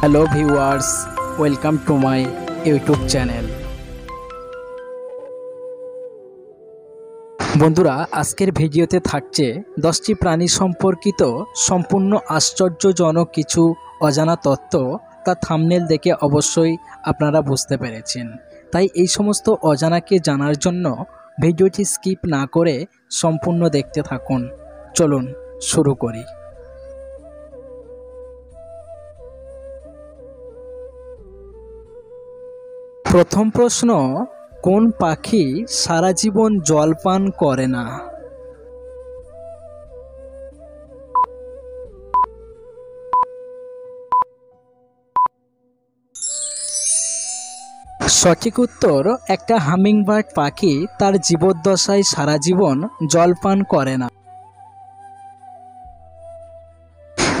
Hello viewers welcome to my YouTube channel বন্ধুরা, আজকের ভিডিওতে থাকছে দশটি প্রাণী সম্পর্কিত সম্পূর্ণ আশ্চর্যজনক কিছু অজানা তত্ত্ব তা থামনেল দেখে অবশ্যই আপনারা বুঝতে পেরেছেন। তাই এই সমস্ত অজানাকে জানার জন্য ভিডিওটি স্কিপ না করে সম্পূর্ণ দেখতে থাকুন। চলুন শুরু করি। প্রথম প্রশ্ন, কোন পাখি সারা জীবন জল পান করে না? সঠিক উত্তর, একটা হামিংবার্ড পাখি তার জীবদ্দশায় সারা জীবন জল পান করে না।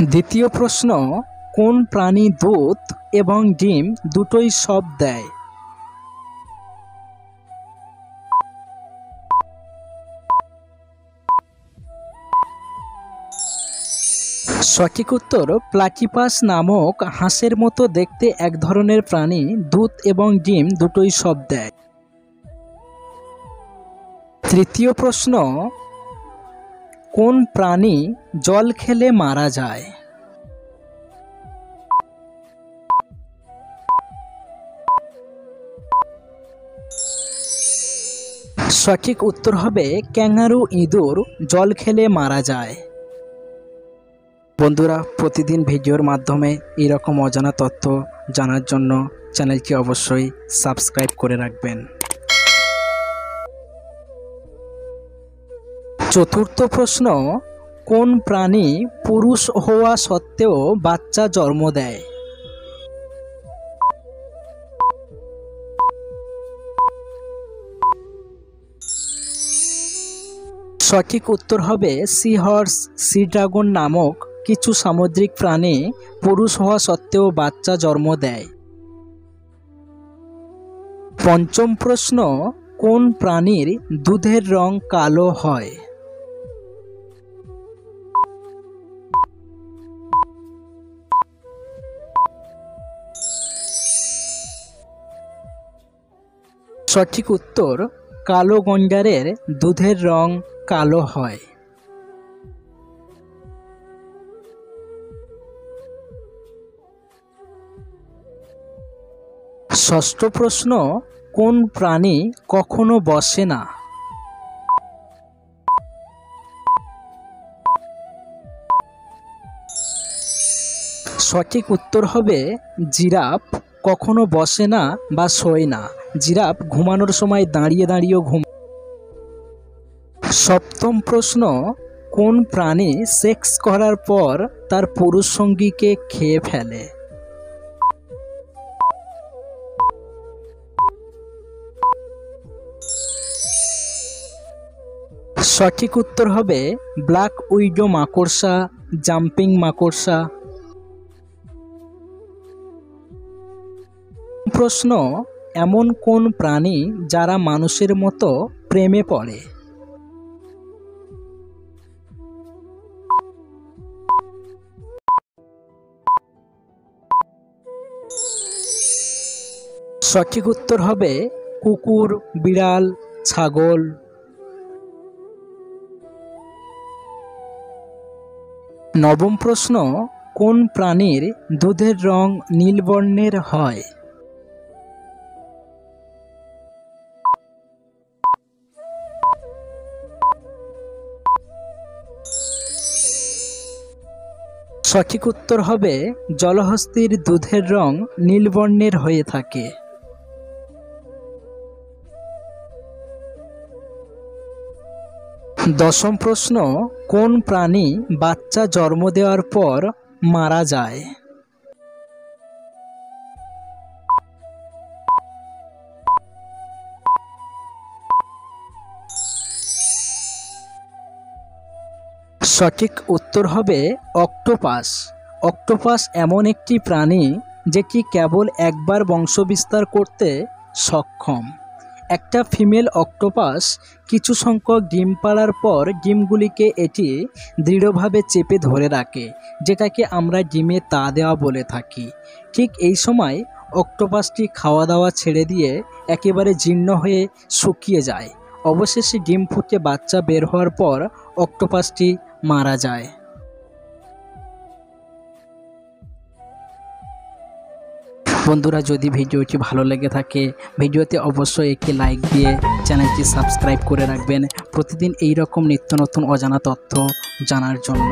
দ্বিতীয় প্রশ্ন, কোন প্রাণী দুধ এবং ডিম দুটোই সব দেয়? সঠিক উত্তর প্লাকিপাস নামক হাঁসের মতো দেখতে এক ধরনের প্রাণী, দুধ এবং ডিম দুটোই সব দেয়। তৃতীয় প্রশ্ন, কোন প্রাণী জল খেলে মারা যায়? সঠিক উত্তর হবে ক্যাঙ্গারু ইঁদুর, জল খেলে মারা যায়। বন্ধুরা, প্রতিদিন ভিডিওর মাধ্যমে এরকম অজানা তথ্য জানার জন্য চ্যানেলটি অবশ্যই সাবস্ক্রাইব করে রাখবেন। চতুর্থ প্রশ্ন, কোন প্রাণী পুরুষ হওয়া সত্ত্বেও বাচ্চা জন্ম দেয়? সঠিক উত্তর হবে সি হর্স সি ড্রাগন নামক কিছু সামুদ্রিক প্রাণী পুরুষ হওয়া সত্ত্বেও বাচ্চা জন্ম দেয়। পঞ্চম প্রশ্ন, কোন প্রাণীর দুধের রং কালো হয়? সঠিক উত্তর, কালো গন্ডারের দুধের রং কালো হয়। ষষ্ঠ প্রশ্ন, কোন প্রাণী কখনো বসে না? সঠিক উত্তর হবে, জিরাফ কখনো বসে না বা শোয় না। জিরাফ ঘুমানোর সময় দাঁড়িয়ে দাঁড়িয়েও ঘুম সপ্তম প্রশ্ন, কোন প্রাণী সেক্স করার পর তার পুরুষ সঙ্গীকে খেয়ে ফেলে? সঠিক উত্তর হবে ব্ল্যাক উইডো মাকড়সা, জাম্পিং মাকড়সা। প্রশ্ন, এমন কোন প্রাণী যারা মানুষের মতো প্রেমে পড়ে? সঠিক উত্তর হবে কুকুর, বিড়াল, ছাগল। নবম প্রশ্ন, কোন প্রাণীর দুধের রং নীল বর্ণের হয়? সঠিক উত্তর হবে, জলহস্তির দুধের রং নীলবর্ণের হয়ে থাকে। দশম প্রশ্ন, কোন প্রাণী বাচ্চা জন্ম দেওয়ার পর মারা যায়? সঠিক উত্তর হবে অক্টোপাস। অক্টোপাস এমন একটি প্রাণী যেটি কেবল একবার বংশবিস্তার করতে সক্ষম। একটা ফিমেল অক্টোপাস কিছু সংখ্যক ডিম পাড়ার পর ডিমগুলিকে এটি দৃঢ়ভাবে চেপে ধরে রাখে, যেটাকে আমরা ডিমে তা দেওয়া বলে থাকি। ঠিক এই সময় অক্টোপাসটি খাওয়া দাওয়া ছেড়ে দিয়ে একেবারে জীর্ণ হয়ে শুকিয়ে যায়। অবশেষে ডিম ফুটে বাচ্চা বের হওয়ার পর অক্টোপাসটি মারা যায়। বন্ধুরা, যদি ভিডিওটি ভালো লেগে থাকে, ভিডিওতে অবশ্যই একটি লাইক দিয়ে চ্যানেলটি সাবস্ক্রাইব করে রাখবেন। প্রতিদিন এই রকম নিত্য নতুন অজানা তথ্য জানার জন্য।